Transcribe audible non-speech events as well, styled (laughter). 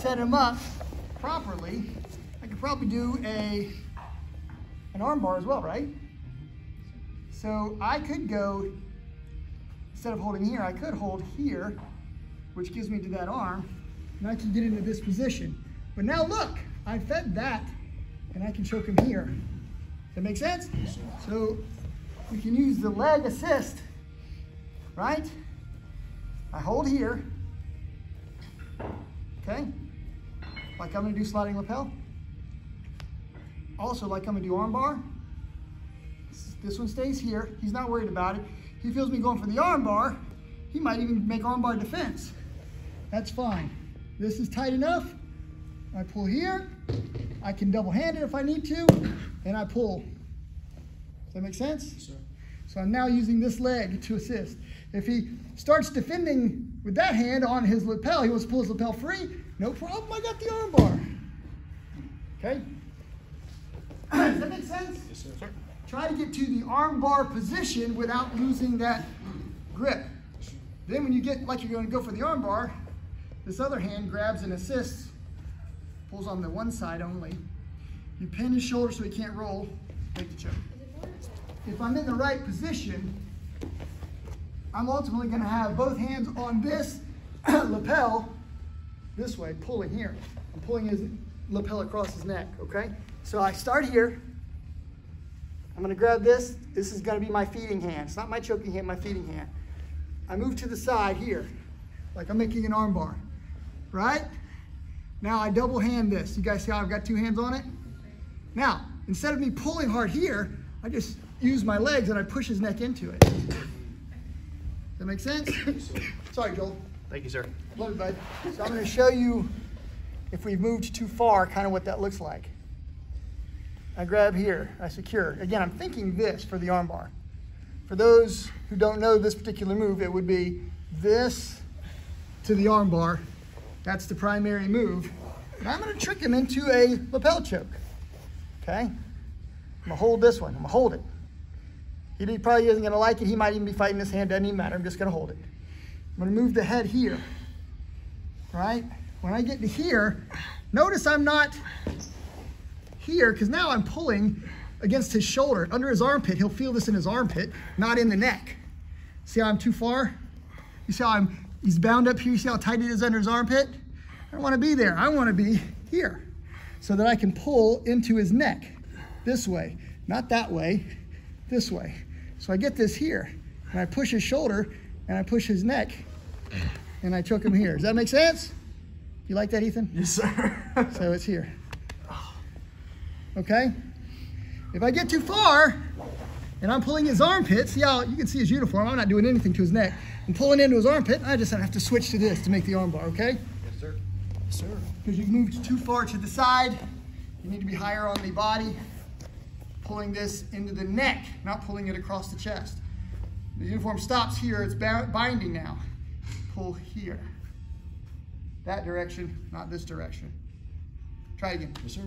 set him up properly, I could probably do a an arm bar as well, right? So I could go, instead of holding here, I could hold here, which gives me to that arm, and I can get into this position. But now look, I fed that, and I can choke him here. Does that make sense? So we can use the leg assist, right? I hold here, okay? Like I'm gonna do sliding lapel. Also, like I'm gonna do armbar. This one stays here. He's not worried about it. He feels me going for the armbar. He might even make armbar defense. That's fine. This is tight enough. I pull here. I can double hand it if I need to, and I pull. Does that make sense? Yes. So I'm now using this leg to assist. If he starts defending with that hand on his lapel, he wants to pull his lapel free, no problem, I got the armbar. Okay? Does that make sense? Yes, sir. Try to get to the armbar position without losing that grip. Then when you get like you're going to go for the armbar, this other hand grabs and assists, pulls on the one side only. You pin his shoulder so he can't roll, make the choke. If I'm in the right position, I'm ultimately going to have both hands on this (coughs) lapel this way, pulling here. I'm pulling his lapel across his neck, okay? So I start here. I'm gonna grab this. This is gonna be my feeding hand. It's not my choking hand, my feeding hand. I move to the side here, like I'm making an arm bar, right? Now I double hand this. You guys see how I've got two hands on it? Now, instead of me pulling hard here, I just use my legs and I push his neck into it. Does that make sense? (coughs) Sorry, Joel. Thank you, sir. Love it, bud. So I'm going to show you if we've moved too far, kind of what that looks like. I grab here, I secure. Again, I'm thinking this for the armbar. For those who don't know this particular move, it would be this to the armbar. That's the primary move. And I'm going to trick him into a lapel choke. Okay? I'm going to hold this one. I'm going to hold it. He probably isn't going to like it. He might even be fighting this hand. Doesn't even matter. I'm just going to hold it. I'm gonna move the head here, right? When I get to here, notice I'm not here because now I'm pulling against his shoulder, under his armpit. He'll feel this in his armpit, not in the neck. See how I'm too far? You see how I'm, he's bound up here. You see how tight it is under his armpit? I don't wanna be there. I wanna be here so that I can pull into his neck this way, not that way, this way. So I get this here and I push his shoulder and I push his neck and I choke him here. Does that make sense? You like that, Ethan? Yes, sir. (laughs) So it's here. Okay? If I get too far and I'm pulling his armpit, see how you can see his uniform, I'm not doing anything to his neck. I'm pulling into his armpit, I just have to switch to this to make the armbar, okay? yes, sir. Yes, sir. Because you've moved too far to the side, you need to be higher on the body, pulling this into the neck, not pulling it across the chest. The uniform stops here, it's binding now. Pull here. That direction, not this direction. Try again. Yes, sir.